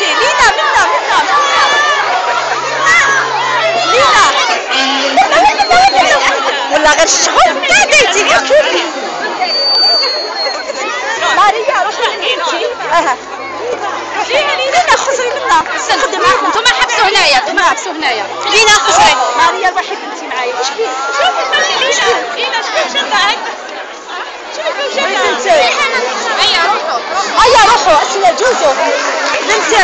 لينا منا منا لينا ولا غير الشغل قاعدة يا كوفي ماريا روحي أها لينا خسري منا استنى أنتم حبسوا هنايا أنتم حبسوا هنايا لينا خسري ماريا روحي بنتي معايا وش بيه لينا شوف شبهك بنتي هيا روحوا هيا روحوا اسئلة جوزو بنتي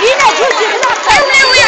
لينا جوزي بلا ناوي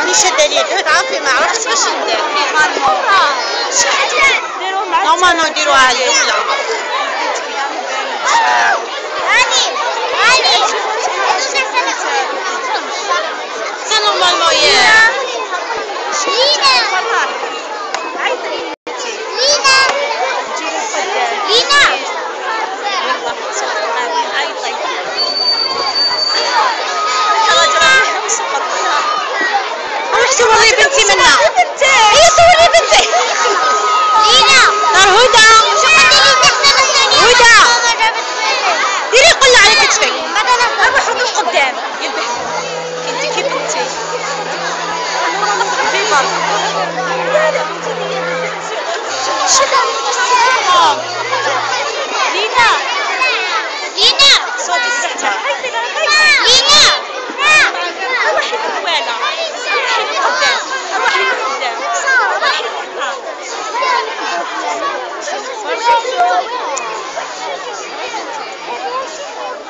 أنا شادة اليد تعرفي ما عرفتش باش ندير 제대로 날 너만 어디로 아예 올라 아니 아니 Sanuman mo yan. Lina. Lina. Lina. Ano siya wala ibinti man na? Ano siya wala ibinti? Lina. هدى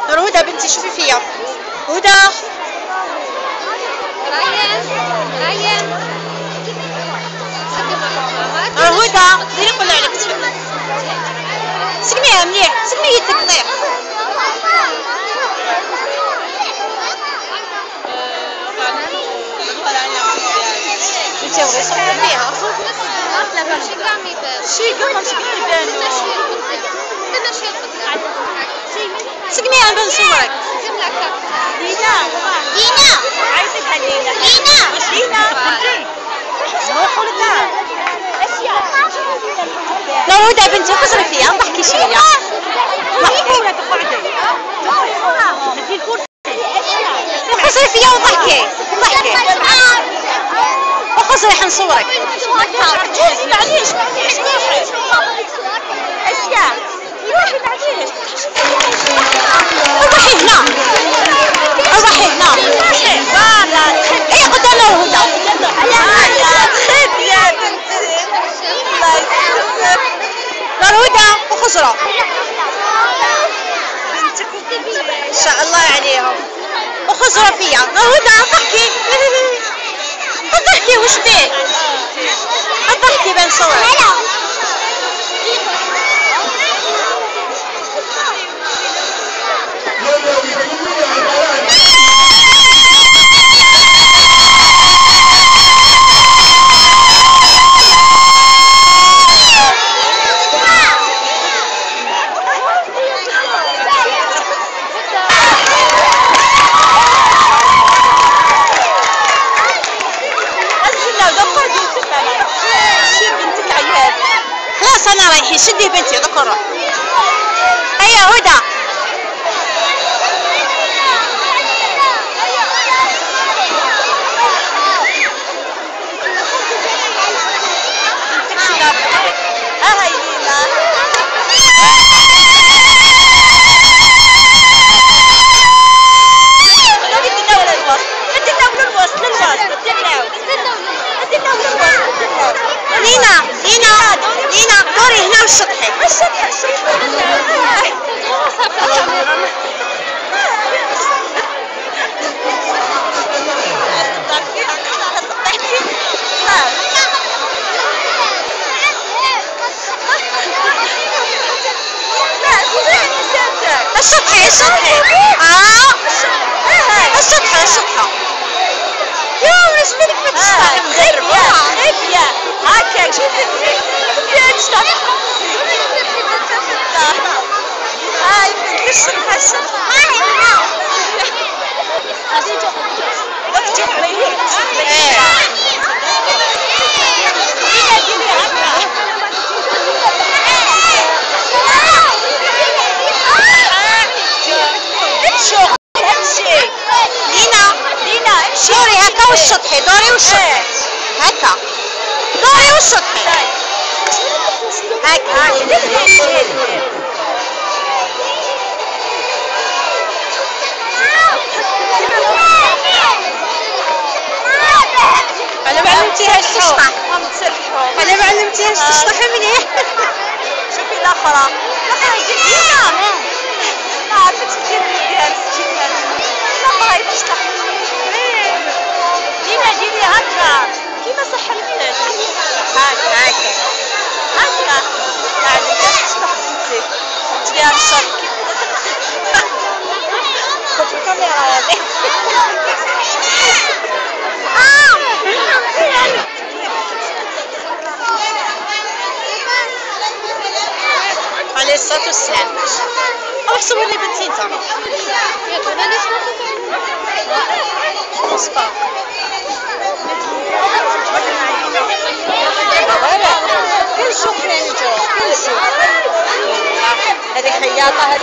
نار هدى بنتي شوفي فيا هدى. نار هدى ديري قلة على كتفك سقميها مليح سقمي يدك طيح انت صحبة بيها سقميها بان صورك لينا عايزك لينا روحوا للدار نار هدى بنتي خسري فيا نضحكي شوية محفورة تقعدي هدي الكرسي خسري فيا وضحكي ضحكي وخسري حنصورك معليش معليش اشياء روحي معليش روحي هنا روحي هنا روحي فوالا تخد اي قدام نار هدى فوالا تخد يا بنتي الله يسلمك نار هدى وخسرة بنتك ان شاء الله عليهم وخسرة فيا نار هدى ضحكي ضحكي وش بيه ضحكي بين صورك أنا رايحين شدي بنتي ذكر هيا هدى. والشطحي الشط الشطحة الشطحة آه الشطحة الشطحة يا واش بالك ما تشطح غيبيا غيبيا هكاك شوفي غيبيا تشطح هاي بدك الشطحة الشطحة وقت جهبيلي امشوا امشي لينا لينا امشي دوري هكا والشطحي دوري والشطحي هكا دوري والشطحي أنا ما علمتيهاش تشطح أنا ما علمتيهاش تشطح مليح شوفي الاخرى الاخرى دينا ما عرفت كيف ندير مسكينه الاخرى تشطح ديري هكا كيما سحلتك هكا هكا هكا aşağı. Yani gerçekten bitti. Diğer şarkı. Kötü kamera yani. Alessandro Sam. Olha só o elementinho, então. रिखैया आता है